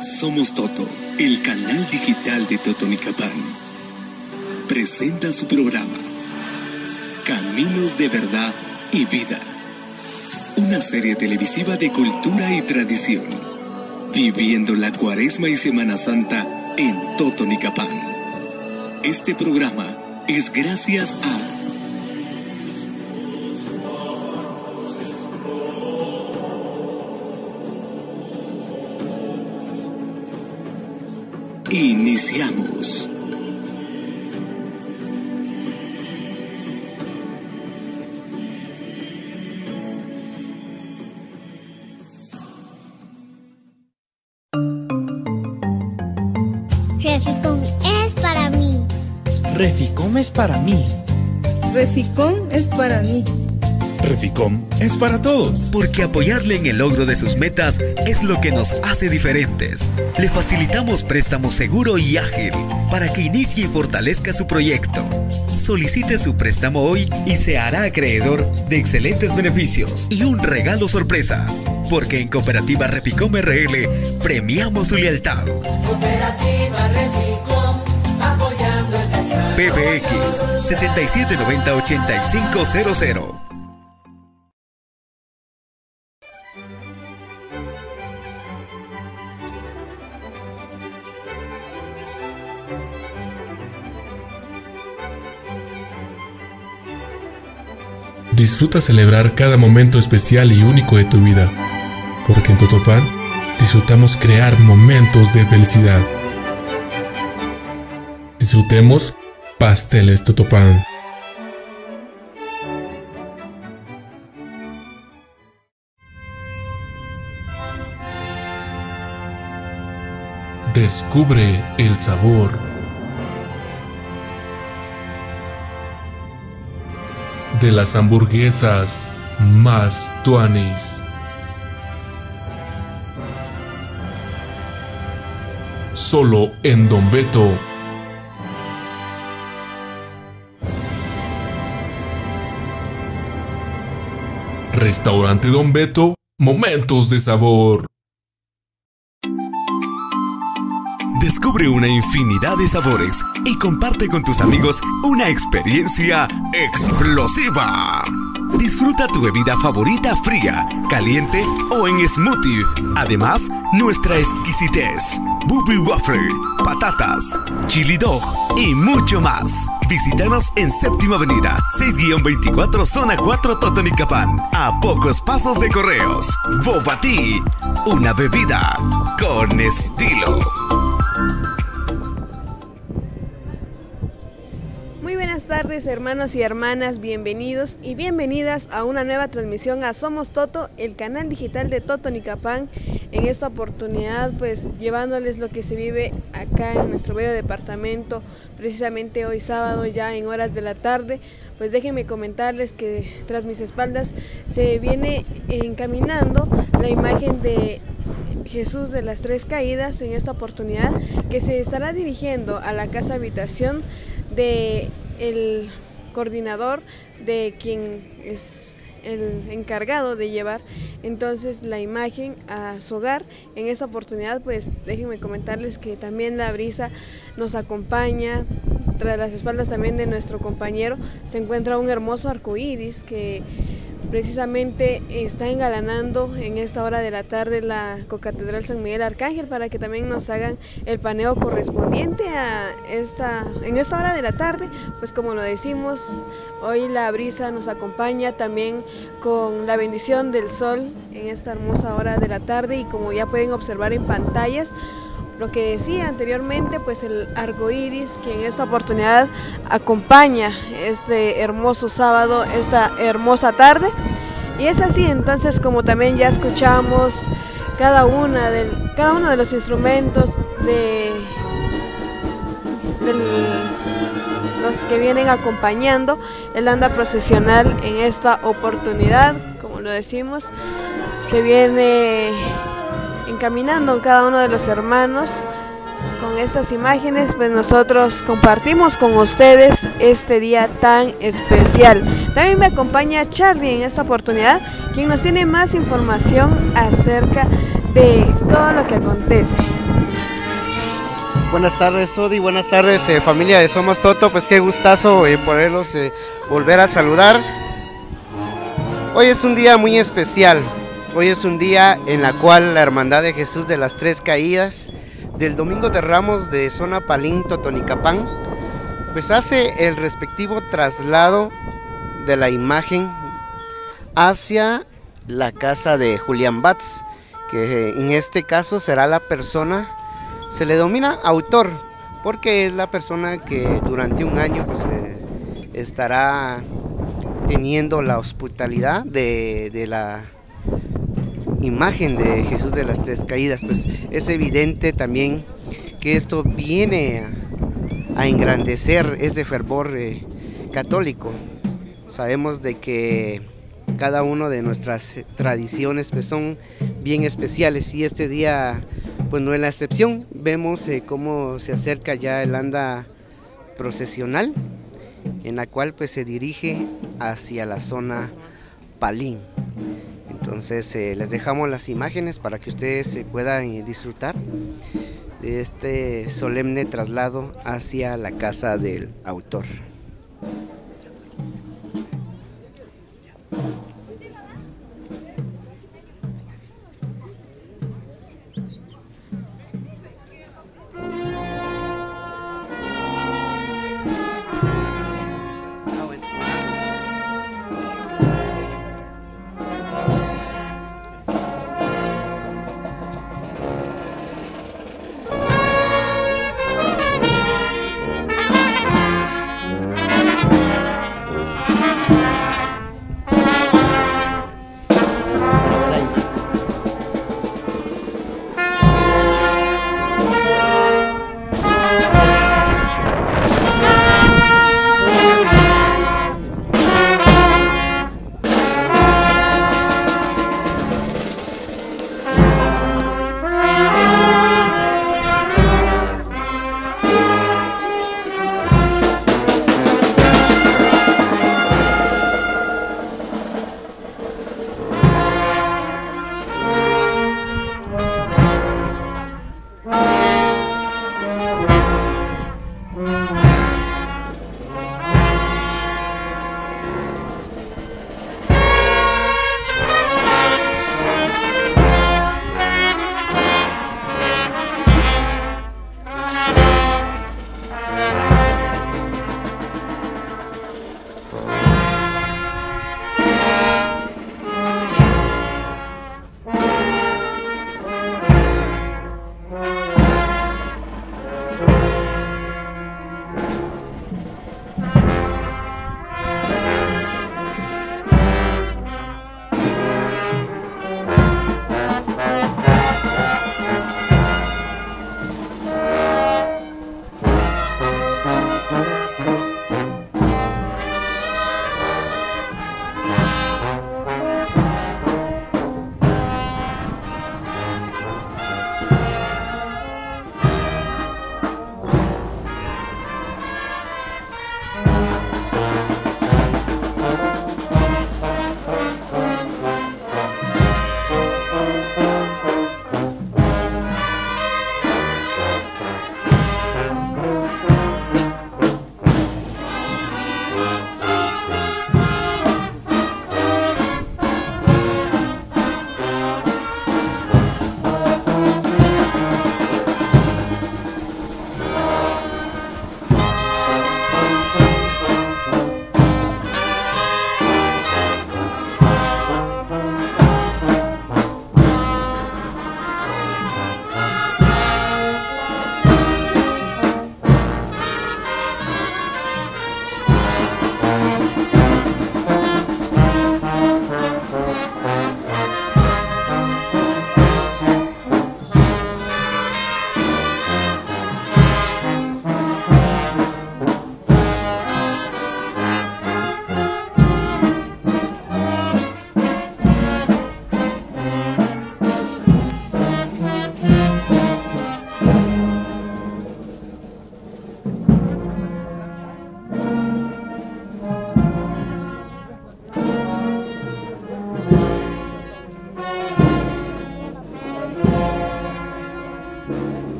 Somos Toto, el canal digital de Totonicapán. Presenta su programa Caminos de Verdad y Vida. Una serie televisiva de cultura y tradición. Viviendo la cuaresma y Semana Santa en Totonicapán. Este programa es gracias a Iniciamos. Reficón es para mí. Reficom es para mí. Reficón es para mí. Reficom es para todos. Porque apoyarle en el logro de sus metas es lo que nos hace diferentes. Le facilitamos préstamo seguro y ágil para que inicie y fortalezca su proyecto. Solicite su préstamo hoy y se hará acreedor de excelentes beneficios y un regalo sorpresa. Porque en Cooperativa Reficom RL premiamos su lealtad. Cooperativa Reficom, apoyando el desarrollo. PBX 7790 8500. Disfruta celebrar cada momento especial y único de tu vida, porque en Totopan disfrutamos crear momentos de felicidad. Disfrutemos pasteles Totopan. Descubre el sabor de las hamburguesas más tuanis. Solo en Don Beto. Restaurante Don Beto, momentos de sabor. Descubre una infinidad de sabores y comparte con tus amigos una experiencia explosiva. Disfruta tu bebida favorita fría, caliente o en smoothie. Además, nuestra exquisitez, booby waffle, patatas, chili dog y mucho más. Visítanos en Séptima Avenida, 6-24 Zona 4 Totonicapán, a pocos pasos de Correos. Bobati, una bebida con estilo. Buenas tardes hermanos y hermanas, bienvenidos y bienvenidas a una nueva transmisión a Somos Toto, el canal digital de Toto Nicapán. En esta oportunidad pues llevándoles lo que se vive acá en nuestro bello departamento, precisamente hoy sábado ya en horas de la tarde. Pues déjenme comentarles que tras mis espaldas se viene encaminando la imagen de Jesús de las Tres Caídas en esta oportunidad que se estará dirigiendo a la casa habitación de el coordinador de quien es el encargado de llevar entonces la imagen a su hogar. En esta oportunidad, pues déjenme comentarles que también la brisa nos acompaña. Tras las espaldas también de nuestro compañero se encuentra un hermoso arco iris que precisamente está engalanando en esta hora de la tarde la Cocatedral San Miguel Arcángel para que también nos hagan el paneo correspondiente a esta en esta hora de la tarde, pues como lo decimos, hoy la brisa nos acompaña también con la bendición del sol en esta hermosa hora de la tarde y como ya pueden observar en pantallas lo que decía anteriormente, pues el arco iris que en esta oportunidad acompaña este hermoso sábado, esta hermosa tarde. Y es así, entonces, como también ya escuchamos cada, una del, cada uno de los instrumentos de, del- los que vienen acompañando el anda procesional en esta oportunidad, como lo decimos, se viene encaminando cada uno de los hermanos con estas imágenes, pues nosotros compartimos con ustedes este día tan especial. También me acompaña Charlie en esta oportunidad, quien nos tiene más información acerca de todo lo que acontece. Buenas tardes, Odi. Buenas tardes, eh, familia de Somos Toto. Pues qué gustazo eh, poderlos eh, volver a saludar. Hoy es un día muy especial. Hoy es un día en la cual la Hermandad de Jesús de las Tres Caídas del Domingo de Ramos de Zona Palín, Totonicapán, pues hace el respectivo traslado de la imagen hacia la casa de Julián Batz, que en este caso será la persona se le domina autor porque es la persona que durante un año pues, eh, estará teniendo la hospitalidad de, la imagen de Jesús de las Tres Caídas. Pues es evidente también que esto viene a, engrandecer ese fervor eh, católico. Sabemos de que cada una de nuestras tradiciones pues, son bien especiales y este día pues no es la excepción. Vemos eh, cómo se acerca ya el anda procesional, en la cual pues se dirige hacia la zona Palín. Entonces eh, les dejamos las imágenes para que ustedes se puedan eh, disfrutar de este solemne traslado hacia la casa del autor.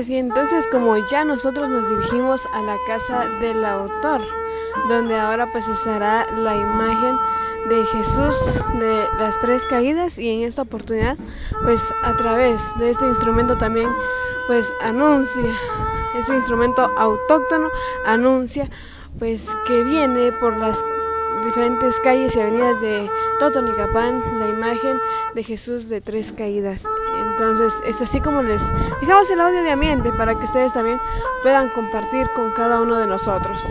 Así, entonces como ya nosotros nos dirigimos a la casa del autor, donde ahora pues estará la imagen de Jesús de las tres caídas y en esta oportunidad pues a través de este instrumento también pues anuncia, ese instrumento autóctono anuncia pues que viene por las diferentes calles y avenidas de Totonicapán la imagen de Jesús de tres caídas. Entonces es así como les dejamos el audio de ambiente para que ustedes también puedan compartir con cada uno de nosotros.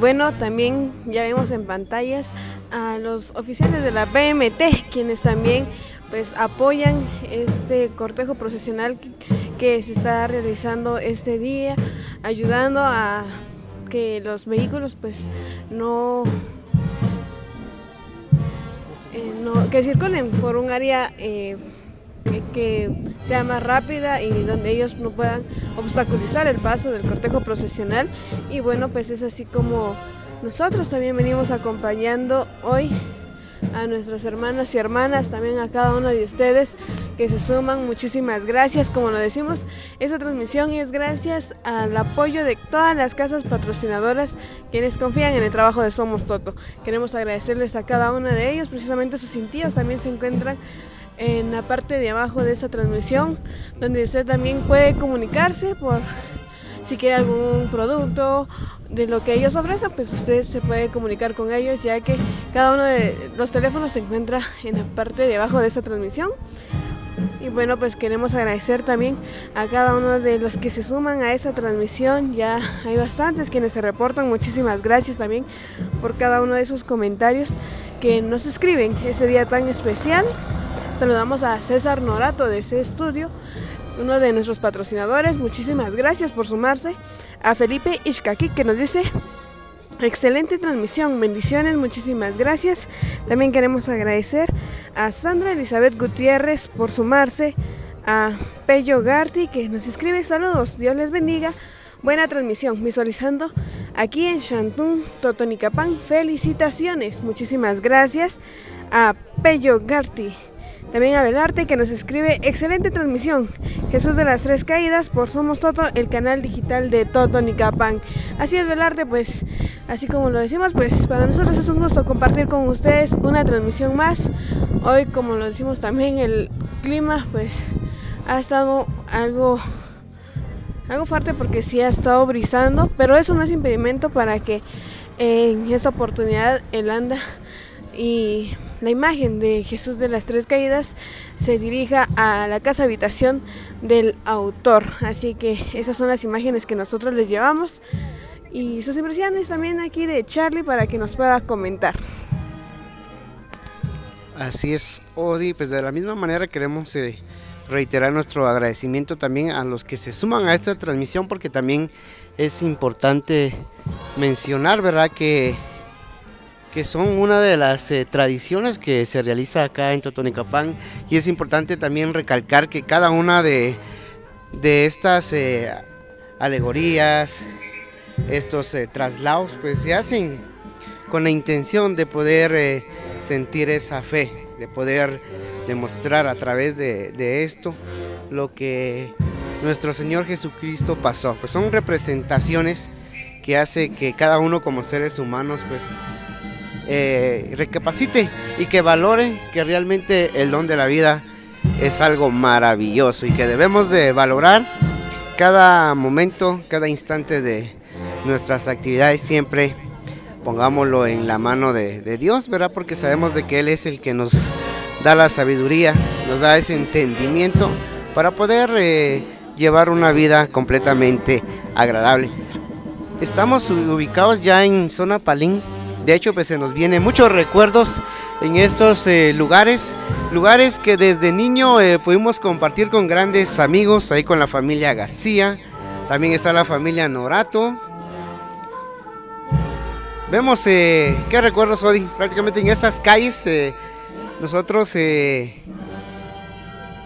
Bueno, también ya vemos en pantallas a los oficiales de la BMT, quienes también pues apoyan este cortejo procesional que se está realizando este día, ayudando a que los vehículos pues no, eh, que circulen por un área eh, que sea más rápida y donde ellos no puedan obstaculizar el paso del cortejo procesional. Y bueno, pues es así como nosotros también venimos acompañando hoy a nuestros hermanos y hermanas, también a cada uno de ustedes que se suman. Muchísimas gracias. Como lo decimos, esta transmisión es gracias al apoyo de todas las casas patrocinadoras quienes confían en el trabajo de Somos Toto. Queremos agradecerles a cada uno de ellos, precisamente sus cintillos también se encuentran en la parte de abajo de esa transmisión, donde usted también puede comunicarse por si quiere algún producto de lo que ellos ofrecen, pues usted se puede comunicar con ellos, ya que cada uno de los teléfonos se encuentra en la parte de abajo de esa transmisión. Y bueno, pues queremos agradecer también a cada uno de los que se suman a esa transmisión. Ya hay bastantes quienes se reportan. Muchísimas gracias también por cada uno de esos comentarios que nos escriben ese día tan especial. Saludamos a César Norato de ese estudio, uno de nuestros patrocinadores. Muchísimas gracias por sumarse. A Felipe Ishkaki que nos dice, excelente transmisión, bendiciones, muchísimas gracias. También queremos agradecer a Sandra Elizabeth Gutiérrez por sumarse. A Pello Garti que nos escribe saludos, Dios les bendiga. Buena transmisión, visualizando aquí en Shantún, Totonicapán. Felicitaciones, muchísimas gracias a Pello Garti. También a Belarte que nos escribe, excelente transmisión. Jesús de las Tres Caídas por Somos Toto, el canal digital de Toto Nicapán. Así es, Belarte, pues así como lo decimos, pues para nosotros es un gusto compartir con ustedes una transmisión más. Hoy, como lo decimos también, el clima pues ha estado algo algo fuerte porque sí ha estado brisando, pero eso no es impedimento para que en esta oportunidad el anda y la imagen de Jesús de las Tres Caídas se dirija a la casa habitación del autor. Así que esas son las imágenes que nosotros les llevamos y sus impresiones también aquí de Charlie para que nos pueda comentar. Así es, Odi, pues de la misma manera queremos eh, reiterar nuestro agradecimiento también a los que se suman a esta transmisión porque también es importante mencionar, ¿verdad? Que que son una de las eh, tradiciones que se realiza acá en Totonicapán y es importante también recalcar que cada una de, de estas eh, alegorías, estos eh, traslados pues se hacen con la intención de poder sentir esa fe, de poder demostrar a través de, de esto lo que nuestro Señor Jesucristo pasó. Pues son representaciones que hace que cada uno como seres humanos pues eh, recapacite y que valore que realmente el don de la vida es algo maravilloso y que debemos de valorar cada momento, cada instante de nuestras actividades siempre pongámoslo en la mano de, Dios, ¿verdad? Porque sabemos de que Él es el que nos da la sabiduría, nos da ese entendimiento para poder eh, llevar una vida completamente agradable. Estamos ubicados ya en zona Palín. De hecho, pues se nos vienen muchos recuerdos en estos eh, lugares, lugares que desde niño eh, pudimos compartir con grandes amigos, ahí con la familia García, también está la familia Norato. Vemos eh, qué recuerdos hoy, prácticamente en estas calles nosotros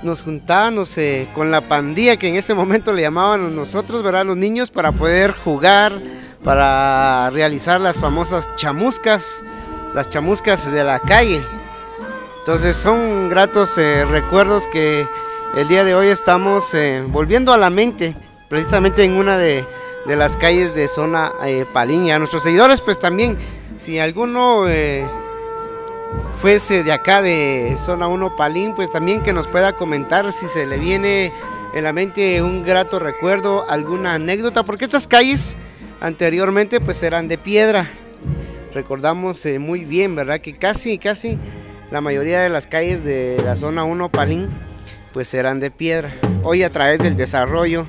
nos juntábamos con la pandilla que en ese momento le llamaban nosotros, ¿verdad? Los niños para poder jugar, para realizar las famosas chamuscas, las chamuscas de la calle. Entonces son gratos eh, recuerdos que el día de hoy estamos eh, volviendo a la mente, precisamente en una de, las calles de zona eh, Paliña. A nuestros seguidores, pues también, si alguno eh, fuese de acá de zona 1 Palín, pues también que nos pueda comentar si se le viene en la mente un grato recuerdo, alguna anécdota, porque estas calles anteriormente pues eran de piedra. Recordamos eh, muy bien, ¿verdad? Que casi, casi la mayoría de las calles de la zona 1 Palín pues eran de piedra. Hoy a través del desarrollo,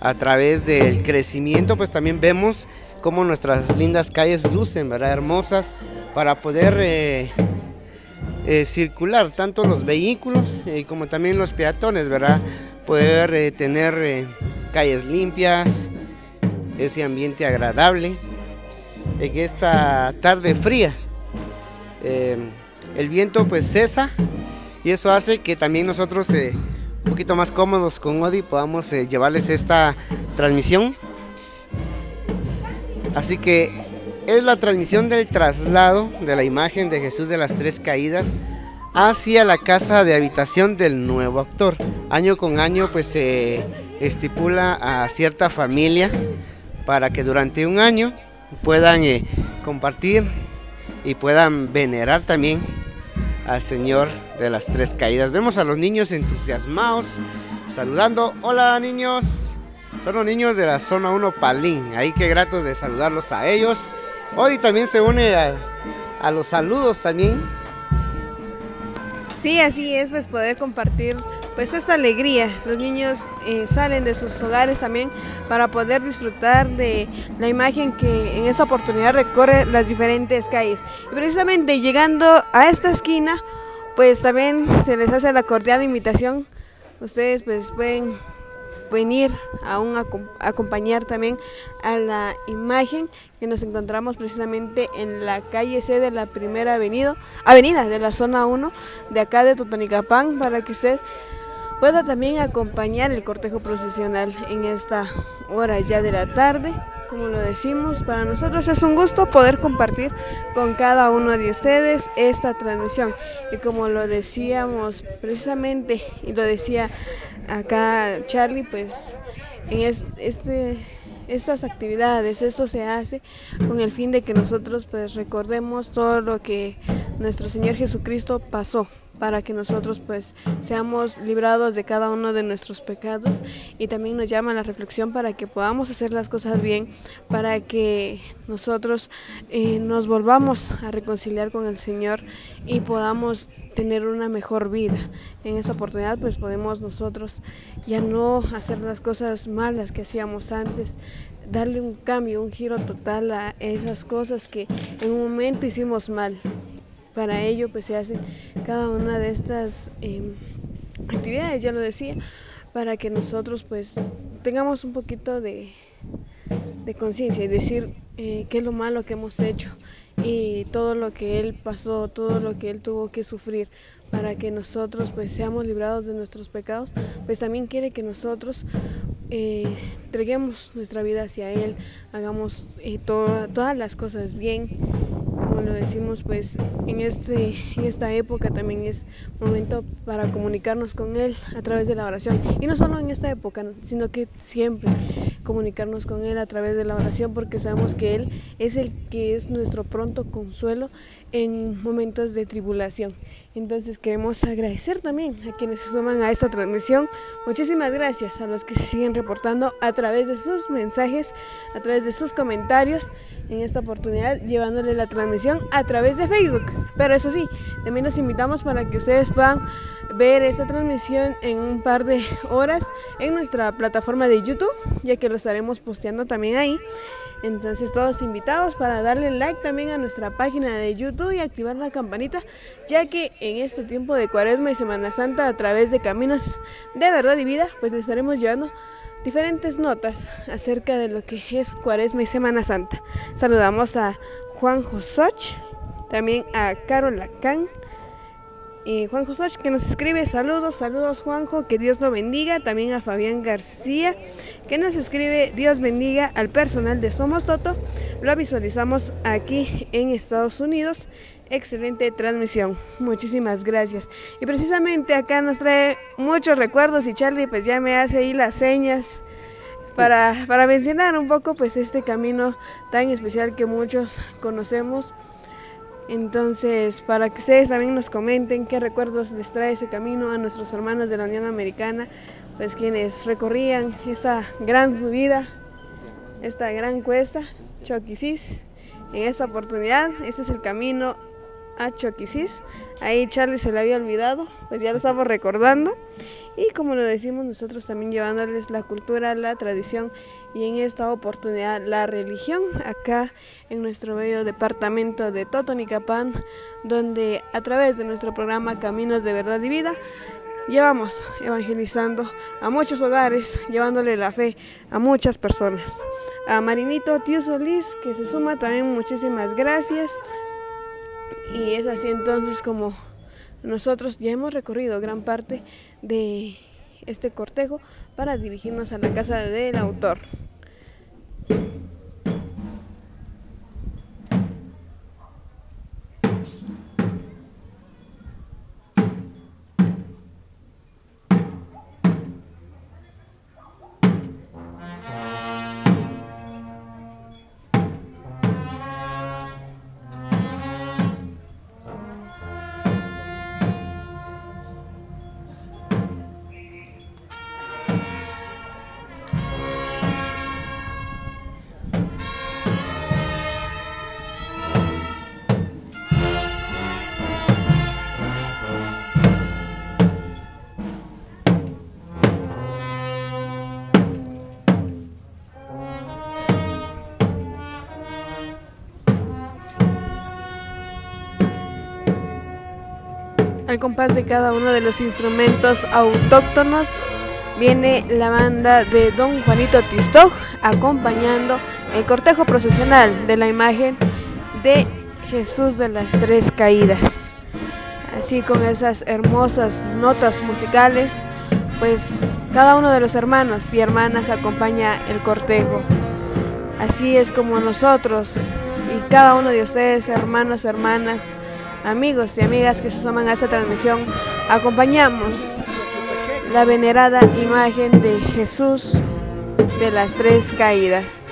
a través del crecimiento, pues también vemos cómo nuestras lindas calles lucen, ¿verdad? Hermosas para poder eh, eh, circular, tanto los vehículos eh, como también los peatones, ¿verdad? Poder tener calles limpias, ese ambiente agradable. En esta tarde fría, eh, el viento pues cesa y eso hace que también nosotros eh, un poquito más cómodos con Odi podamos eh, llevarles esta transmisión. Así que es la transmisión del traslado de la imagen de Jesús de las Tres Caídas hacia la casa de habitación del nuevo actor. Año con año pues se estipula a cierta familia para que durante un año puedan eh, compartir y puedan venerar también al Señor de las Tres Caídas. Vemos a los niños entusiasmados saludando. Hola niños. Son los niños de la zona 1 Palín. Ahí qué grato de saludarlos a ellos. Hoy también se une a, a los saludos también. Sí, así es, pues poder compartir pues esta alegría. Los niños eh, salen de sus hogares también para poder disfrutar de la imagen que en esta oportunidad recorre las diferentes calles. Y precisamente llegando a esta esquina, pues también se les hace la cordial invitación. Ustedes pues pueden venir a un acom- acompañar también a la imagen que nos encontramos precisamente en la calle C de la primera avenida, avenida de la zona 1 de acá de Totonicapán para que usted pueda también acompañar el cortejo procesional en esta hora ya de la tarde. Como lo decimos, para nosotros es un gusto poder compartir con cada uno de ustedes esta transmisión. Y como lo decíamos precisamente, y lo decía acá Charlie, pues en es- este, estas actividades, esto se hace con el fin de que nosotros pues recordemos todo lo que nuestro Señor Jesucristo pasó para que nosotros pues seamos librados de cada uno de nuestros pecados y también nos llama a la reflexión para que podamos hacer las cosas bien, para que nosotros eh, nos volvamos a reconciliar con el Señor y podamos tener una mejor vida. En esta oportunidad pues podemos nosotros ya no hacer las cosas malas que hacíamos antes, darle un cambio, un giro total a esas cosas que en un momento hicimos mal. Para ello pues se hacen cada una de estas em, actividades, ya lo decía, para que nosotros pues tengamos un poquito de, de conciencia y decir eh, qué es lo malo que hemos hecho y todo lo que él pasó, todo lo que él tuvo que sufrir para que nosotros pues seamos librados de nuestros pecados, pues también quiere que nosotros eh, entreguemos nuestra vida hacia Él, hagamos eh, to- todas las cosas bien. Como lo decimos, pues en, este, en esta época también es momento para comunicarnos con Él a través de la oración. Y no solo en esta época, sino que siempre comunicarnos con Él a través de la oración, porque sabemos que Él es el que es nuestro pronto consuelo en momentos de tribulación. Entonces queremos agradecer también a quienes se suman a esta transmisión. Muchísimas gracias a los que se siguen reportando a través de sus mensajes, a través de sus comentarios en esta oportunidad, llevándole la transmisión a través de Facebook. Pero eso sí, también los invitamos para que ustedes puedan ver esta transmisión en un par de horas en nuestra plataforma de YouTube, ya que lo estaremos posteando también ahí. Entonces todos invitados para darle like también a nuestra página de YouTube y activar la campanita, ya que en este tiempo de Cuaresma y Semana Santa a través de Caminos de Verdad y Vida, pues les estaremos llevando diferentes notas acerca de lo que es Cuaresma y Semana Santa. Saludamos a Juan Josoch, también a Carol Lacán, y Juan Josoch que nos escribe saludos, saludos Juanjo, que Dios lo bendiga. También a Fabián García que nos escribe Dios bendiga al personal de Somos Toto. Lo visualizamos aquí en Estados Unidos. Excelente transmisión, muchísimas gracias. Y precisamente acá nos trae muchos recuerdos y Charlie pues ya me hace ahí las señas para, para mencionar un poco pues este camino tan especial que muchos conocemos. Entonces, para que ustedes también nos comenten qué recuerdos les trae ese camino a nuestros hermanos de la Unión Americana, pues quienes recorrían esta gran subida, esta gran cuesta, Choquisis. En esta oportunidad, este es el camino a Choquisis. Ahí Charlie se le había olvidado, pues ya lo estamos recordando. Y como lo decimos nosotros también llevándoles la cultura, la tradición y en esta oportunidad la religión acá en nuestro bello departamento de Totonicapán, donde a través de nuestro programa Caminos de Verdad y Vida llevamos evangelizando a muchos hogares, llevándole la fe a muchas personas. A Marinito Tío Solís, que se suma también, muchísimas gracias. Y es así entonces como nosotros ya hemos recorrido gran parte de este cortejo para dirigirnos a la casa del autor. Thank you. Al compás de cada uno de los instrumentos autóctonos viene la banda de Don Juanito Tistoj acompañando el cortejo procesional de la imagen de Jesús de las Tres Caídas. Así con esas hermosas notas musicales, pues cada uno de los hermanos y hermanas acompaña el cortejo. Así es como nosotros y cada uno de ustedes, hermanos, hermanas, amigos y amigas que se suman a esta transmisión, acompañamos la venerada imagen de Jesús de las tres caídas.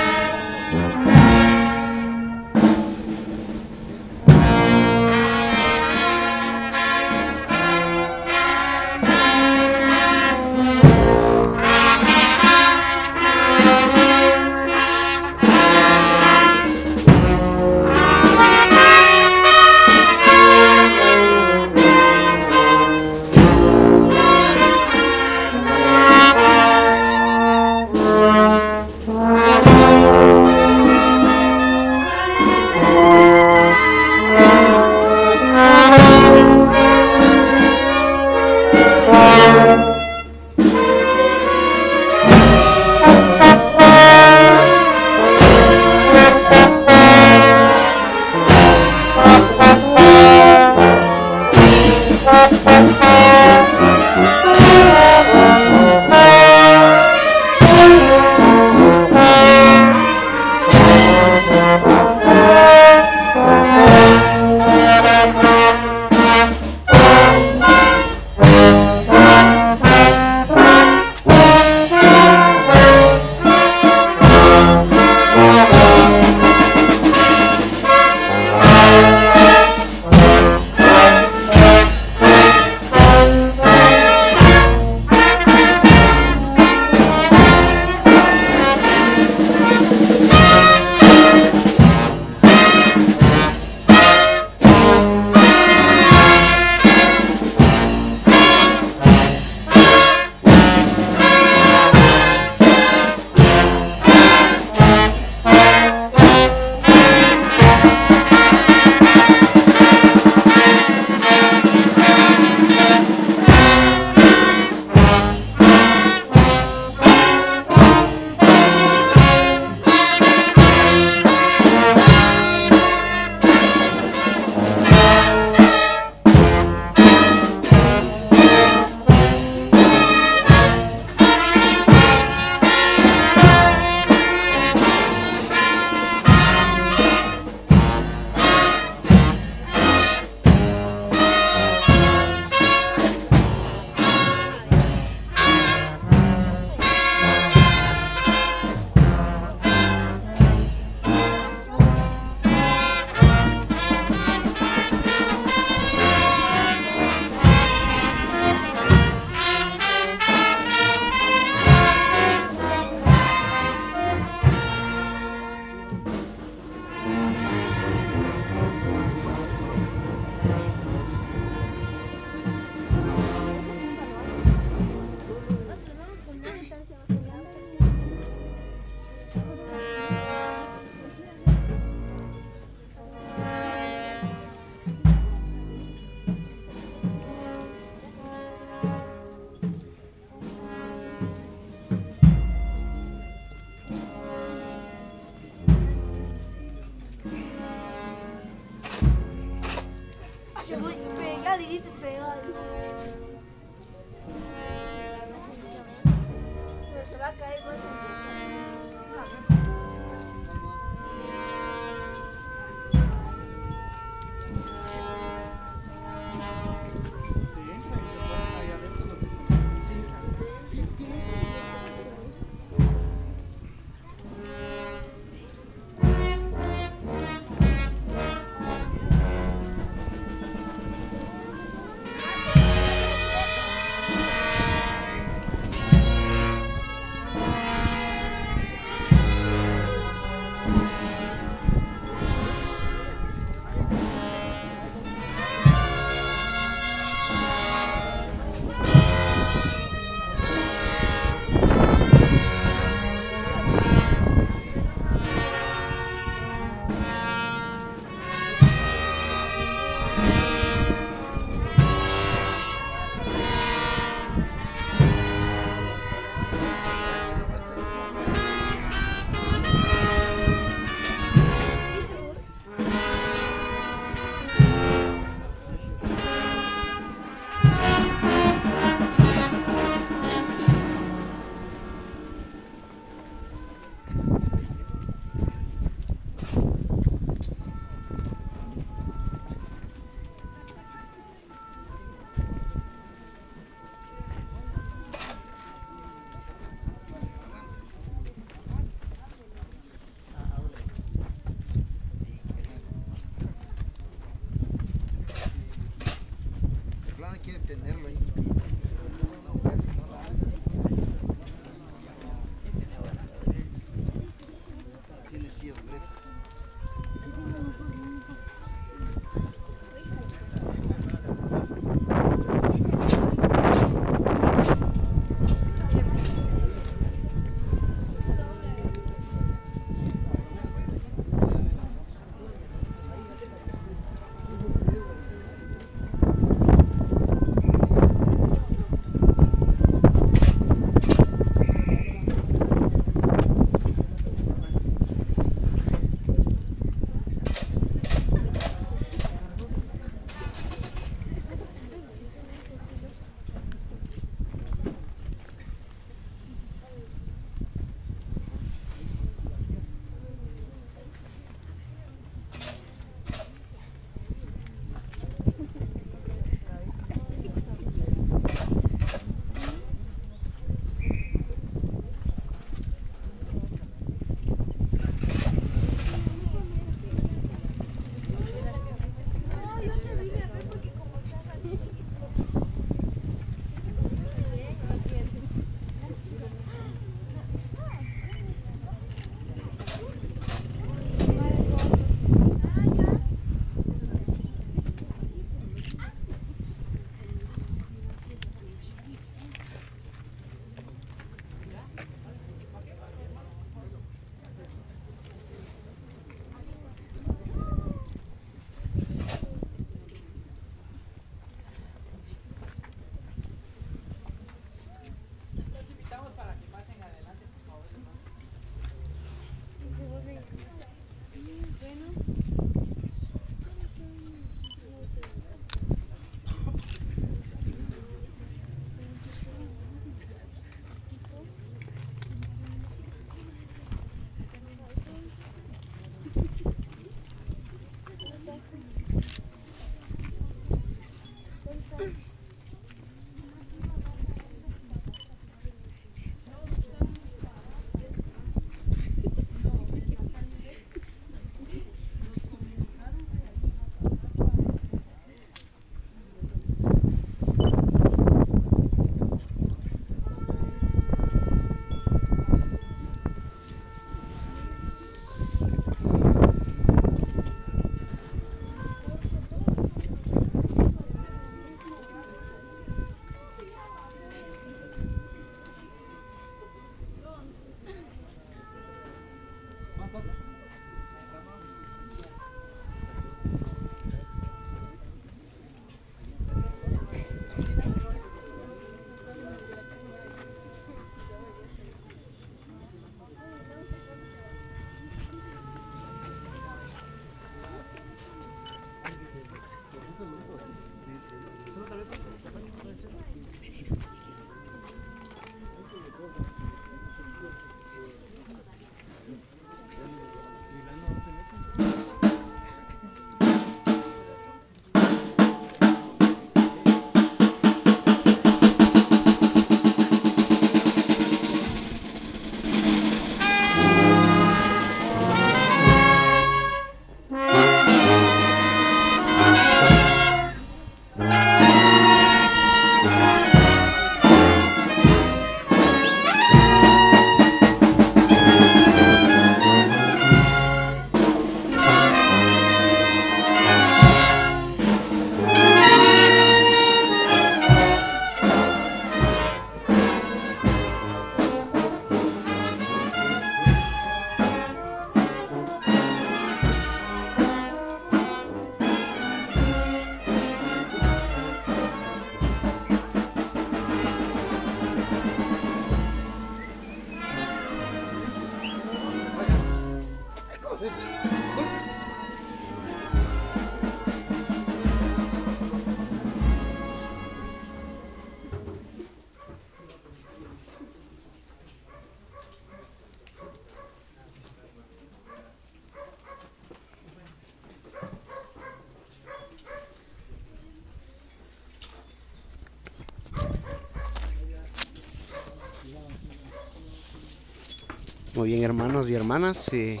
hermanos y hermanas. Eh,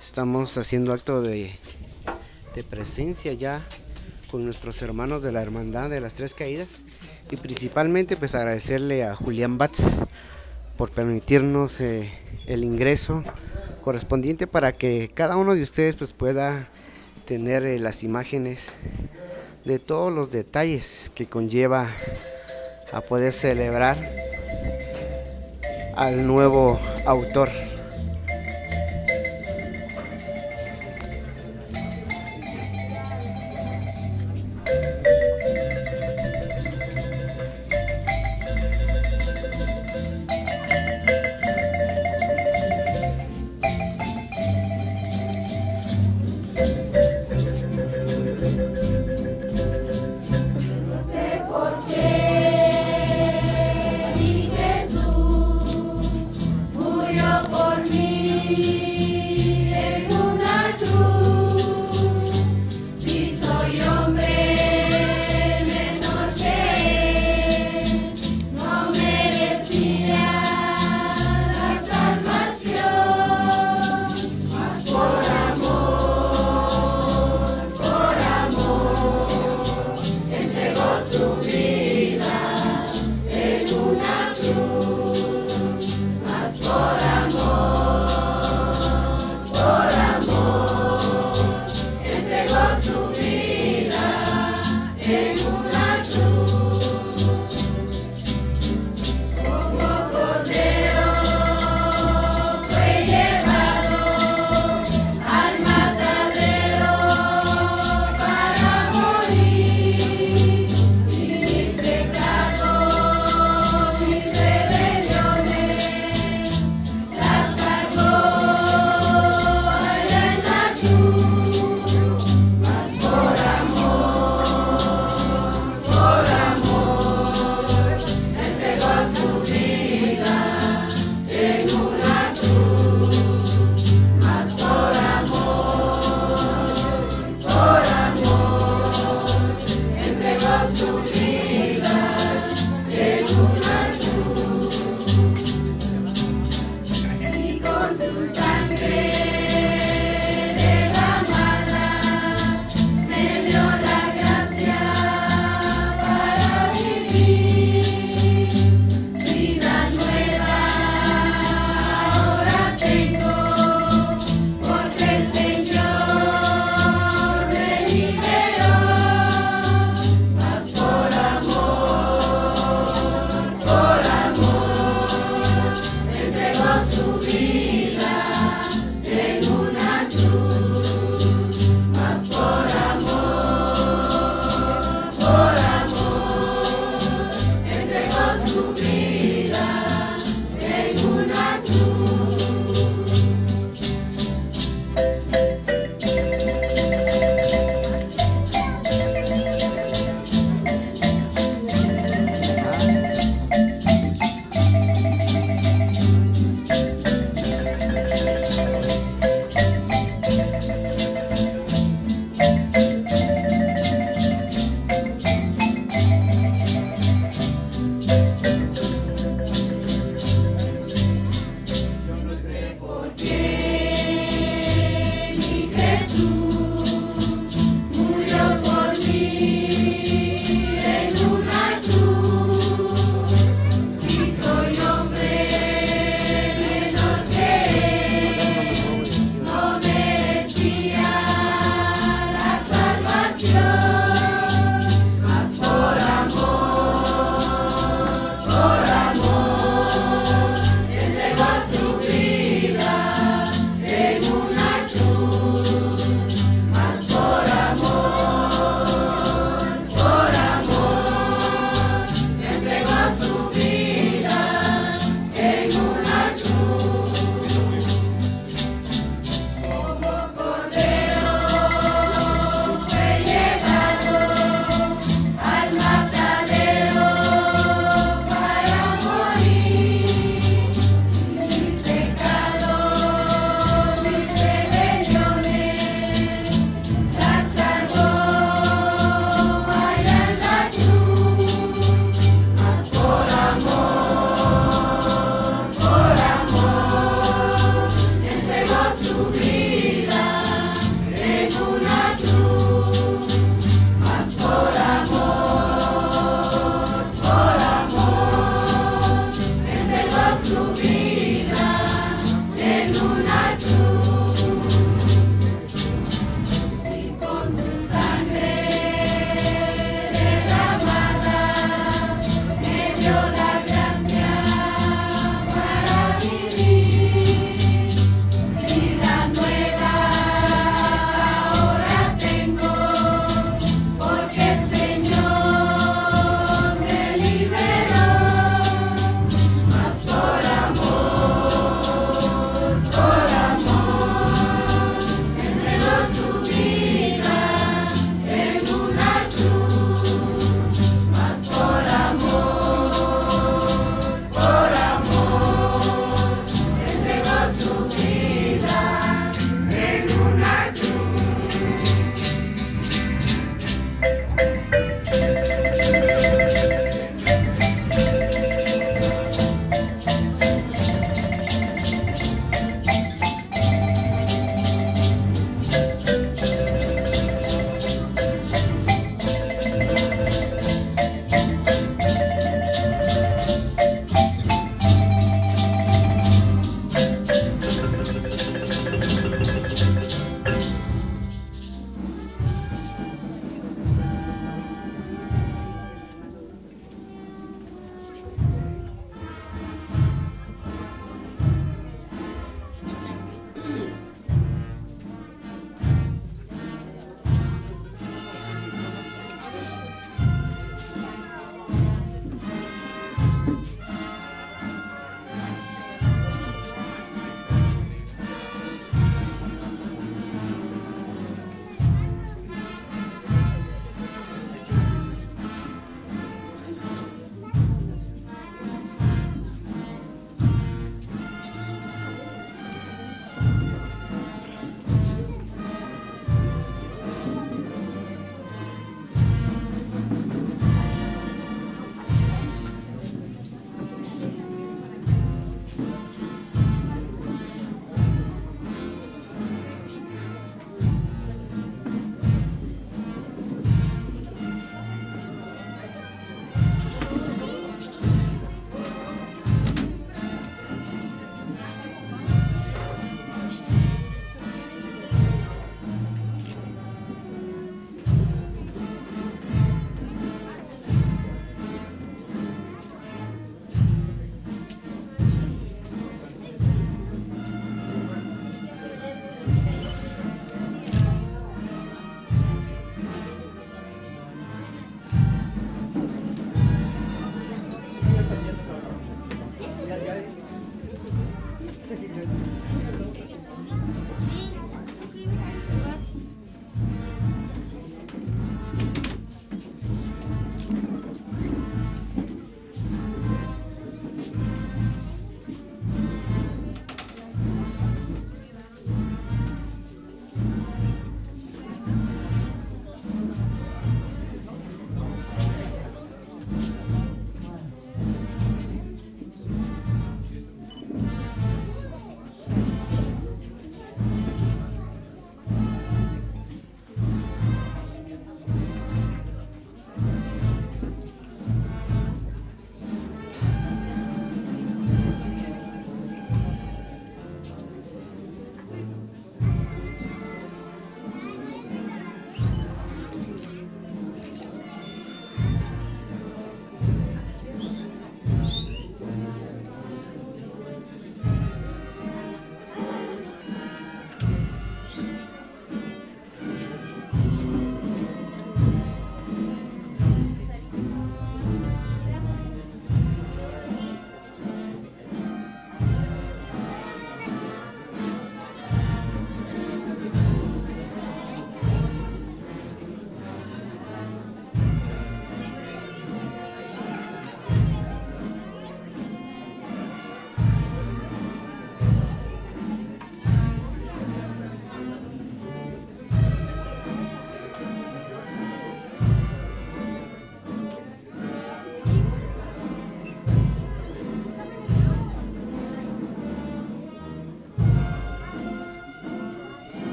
estamos haciendo acto de, de, presencia ya con nuestros hermanos de la Hermandad de las Tres Caídas. Y principalmente pues agradecerle a Julián Batz por permitirnos eh, el ingreso correspondiente para que cada uno de ustedes pues pueda tener eh, las imágenes de todos los detalles que conlleva a poder celebrar al nuevo autor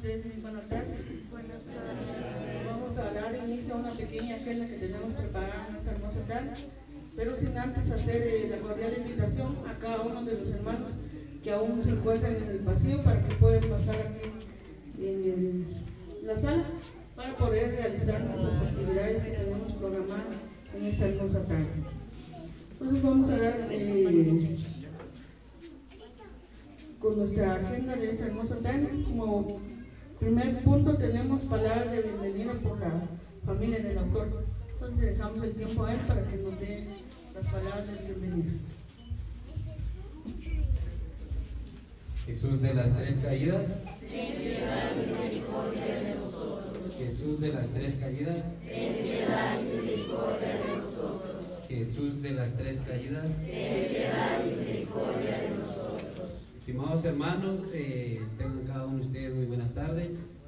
ustedes muy buenas tardes. Vamos a dar inicio a una pequeña agenda que tenemos preparada en esta hermosa tarde, pero sin antes hacer eh, la cordial invitación a cada uno de los hermanos que aún se encuentran en el pasillo para que puedan pasar aquí en la sala para poder realizar nuestras actividades que tenemos programadas en esta hermosa tarde. Entonces vamos a dar eh, con nuestra agenda de esta hermosa tarde. Como primer punto tenemos palabras de bienvenida por la familia del autor. Entonces le dejamos el tiempo a él para que nos dé las palabras de bienvenida. Jesús de las tres caídas. Jesús de las tres caídas. Jesús de las tres caídas. Estimados hermanos, eh, tengan cada uno de ustedes muy buenas tardes.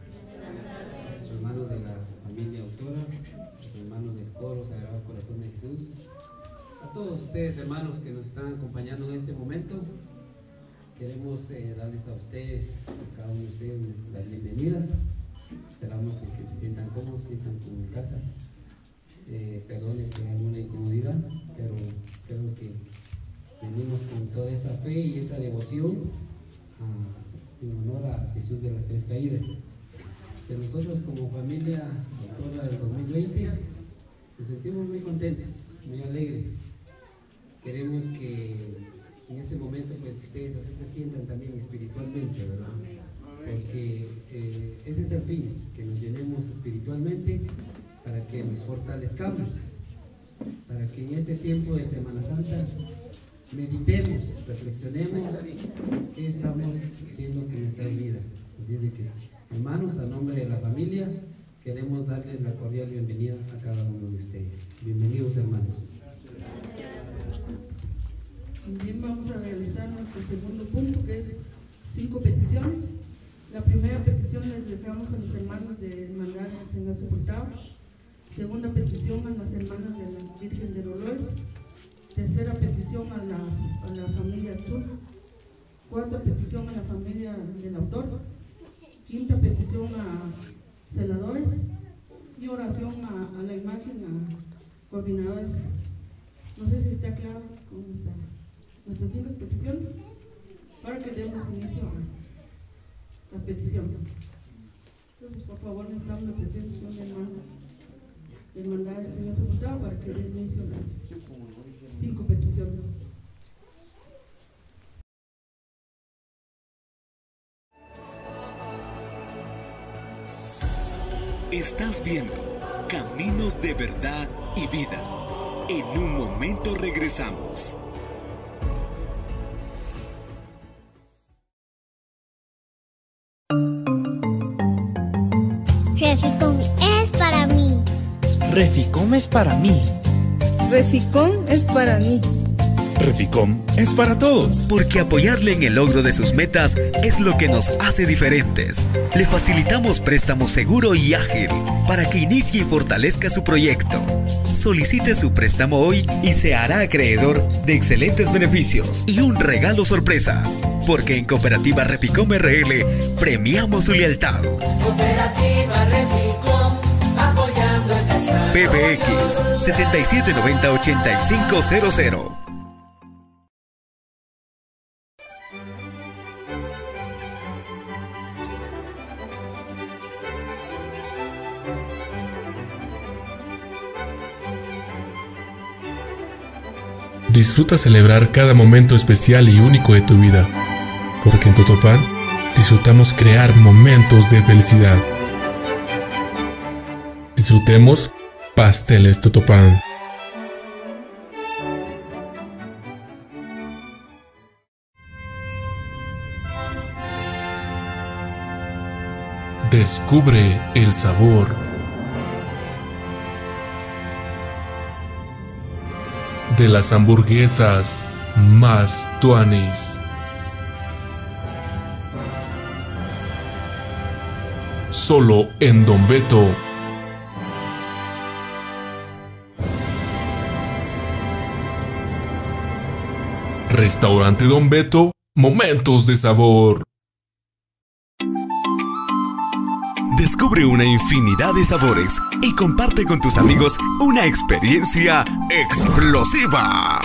Los hermanos de la familia autora, los hermanos del coro Sagrado Corazón de Jesús, a todos ustedes hermanos que nos están acompañando en este momento, queremos eh, darles a ustedes, a cada uno de ustedes, la bienvenida. Esperamos que se sientan cómodos, se sientan como en casa. Eh, alguna incomodidad, con toda esa fe y esa devoción en honor a Jesús de las Tres Caídas. Que nosotros como familia doctora del 2020 nos sentimos muy contentos, muy alegres. Queremos que en este momento pues ustedes así se sientan también espiritualmente, ¿verdad? Porque eh, ese es el fin, que nos llenemos espiritualmente para que nos fortalezcamos, para que en este tiempo de Semana Santa meditemos, reflexionemos qué estamos haciendo con nuestras vidas. Así de que, hermanos, a nombre de la familia, queremos darles la cordial bienvenida a cada uno de ustedes. Bienvenidos, hermanos. También vamos a realizar nuestro segundo punto, que es cinco peticiones. La primera petición les dejamos a los hermanos de Hermandad del Señor Sepultado. Segunda petición a las hermanas de la Virgen de Dolores. Tercera petición a la, a la familia Chul. Cuarta petición a la familia del autor. Quinta petición a celadores. Y oración a, la imagen, a coordinadores. No sé si está claro cómo están nuestras cinco peticiones para que demos inicio a las peticiones. favor necesitamos la presencia de hermano de mandar al señor secretario para que dé inicio a las cinco peticiones. Estás viendo Caminos de Verdad y Vida. En un momento regresamos. Reficón es para mí. Reficom es para mí. Reficón es para mí. Reficom es para todos. Porque apoyarle en el logro de sus metas es lo que nos hace diferentes. Le facilitamos préstamo seguro y ágil para que inicie y fortalezca su proyecto. Solicite su préstamo hoy y se hará acreedor de excelentes beneficios y un regalo sorpresa. Porque en Cooperativa Reficom RL premiamos su lealtad. Cooperativa Reficom. PBX 7790-8500. Disfruta celebrar cada momento especial y único de tu vida, porque en Totopan disfrutamos crear momentos de felicidad. Disfrutemos pasteles Totopan. Descubre el sabor de las hamburguesas más tuanis. Solo en Don Beto. Restaurante Don Beto, momentos de sabor. Descubre una infinidad de sabores y comparte con tus amigos una experiencia explosiva.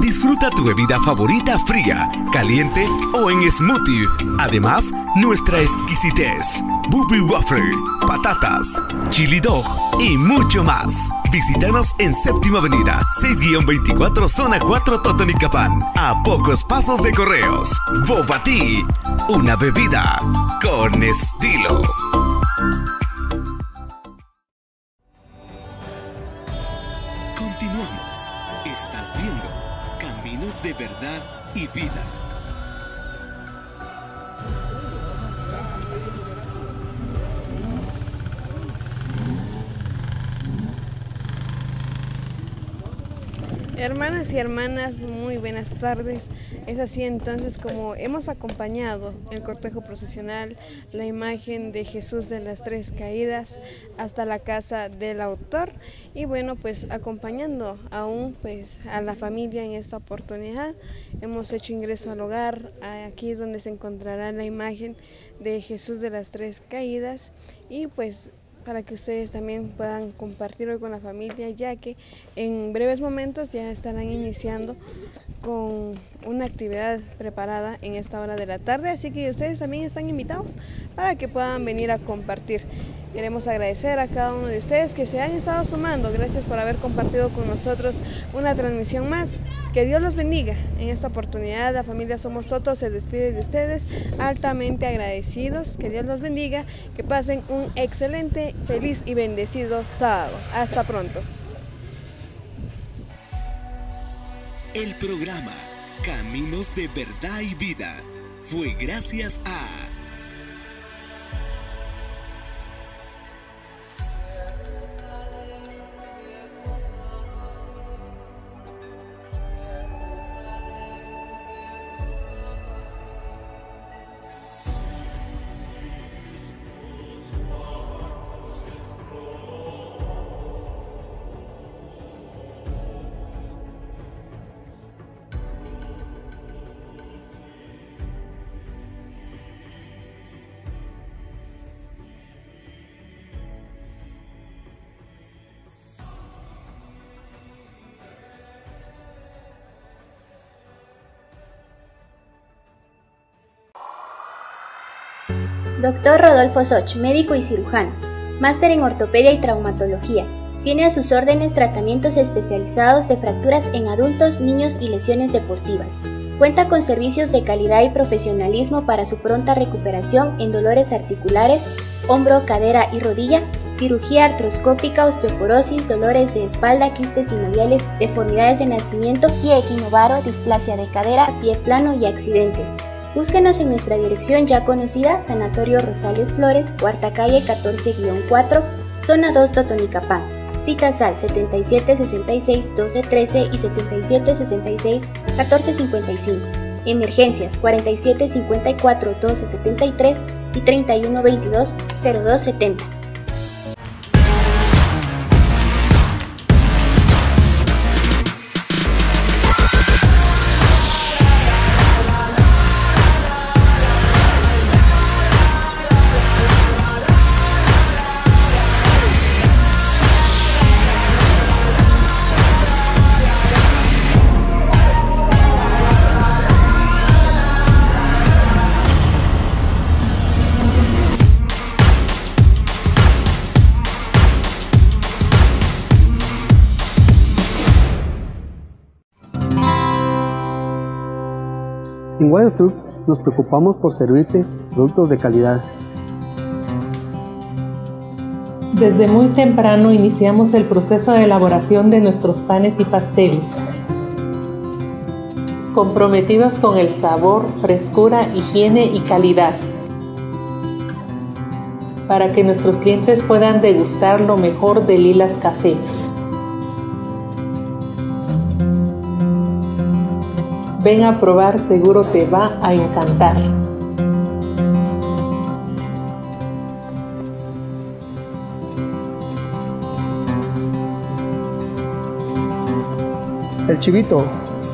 Disfruta tu bebida favorita fría, caliente o en smoothie. Además, nuestra exquisitez, booby waffle, patatas, chili dog y mucho más. Visítanos en Séptima Avenida, 6-24 Zona 4 Totonicapán, a pocos pasos de Correos. Boba Tea, una bebida con estilo. Verdad y Vida. Hermanas y hermanas, muy buenas tardes. Es así entonces como hemos acompañado el cortejo procesional, la imagen de Jesús de las Tres Caídas hasta la casa del autor y bueno, pues acompañando aún pues a la familia en esta oportunidad. Hemos hecho ingreso al hogar, aquí es donde se encontrará la imagen de Jesús de las Tres Caídas y pues para que ustedes también puedan compartir hoy con la familia, ya que en breves momentos ya estarán iniciando con una actividad preparada en esta hora de la tarde, así que ustedes también están invitados para que puedan venir a compartir. Queremos agradecer a cada uno de ustedes que se han estado sumando. Gracias por haber compartido con nosotros una transmisión más. Que Dios los bendiga. En esta oportunidad la familia Somos Totos se despide de ustedes altamente agradecidos. Que Dios los bendiga. Que pasen un excelente, feliz y bendecido sábado. Hasta pronto. El programa Caminos de Verdad y Vida. Fue gracias a Doctor Rodolfo Soch, médico y cirujano, máster en ortopedia y traumatología. Tiene a sus órdenes tratamientos especializados de fracturas en adultos, niños y lesiones deportivas. Cuenta con servicios de calidad y profesionalismo para su pronta recuperación en dolores articulares, hombro, cadera y rodilla, cirugía artroscópica, osteoporosis, dolores de espalda, quistes sinoviales, deformidades de nacimiento, pie equinovaro, displasia de cadera, pie plano y accidentes. Búsquenos en nuestra dirección ya conocida, Sanatorio Rosales Flores, cuarta calle 14-4, zona 2 Totonicapán. Citas al 7766-1213 y 7766-1455. Emergencias 4754-1273 y 3122-0270. En Wild Trucks nos preocupamos por servirte productos de calidad. Desde muy temprano iniciamos el proceso de elaboración de nuestros panes y pasteles. Comprometidos con el sabor, frescura, higiene y calidad. Para que nuestros clientes puedan degustar lo mejor de Lilas Café. Ven a probar, seguro te va a encantar. El chivito,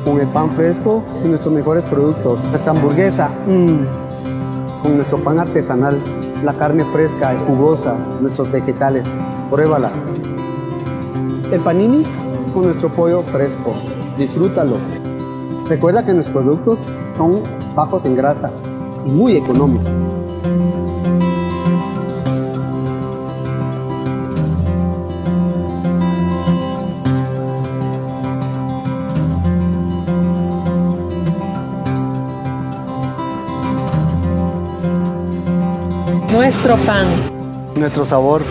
con el pan fresco y nuestros mejores productos. Nuestra hamburguesa, mmm, con nuestro pan artesanal. La carne fresca y jugosa, nuestros vegetales. Pruébala. El panini con nuestro pollo fresco. Disfrútalo. Recuerda que nuestros productos son bajos en grasa y muy económicos. Nuestro pan. Nuestro sabor.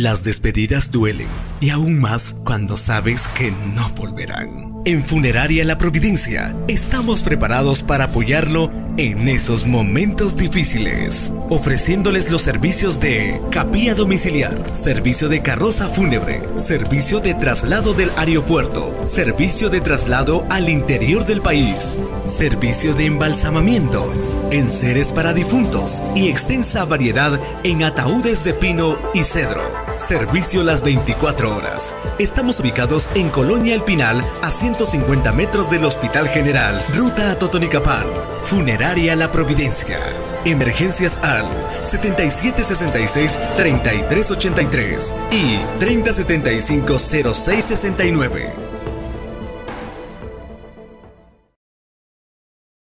Las despedidas duelen y aún más cuando sabes que no volverán. En Funeraria La Providencia estamos preparados para apoyarlo en esos momentos difíciles, ofreciéndoles los servicios de capilla domiciliar, servicio de carroza fúnebre, servicio de traslado del aeropuerto, servicio de traslado al interior del país, servicio de embalsamamiento, enseres para difuntos y extensa variedad en ataúdes de pino y cedro. Servicio las 24 horas. Estamos ubicados en Colonia El Pinal, a 150 metros del Hospital General, ruta a Totonicapán. Funeraria La Providencia. Emergencias al 7766-3383 y 3075-0669.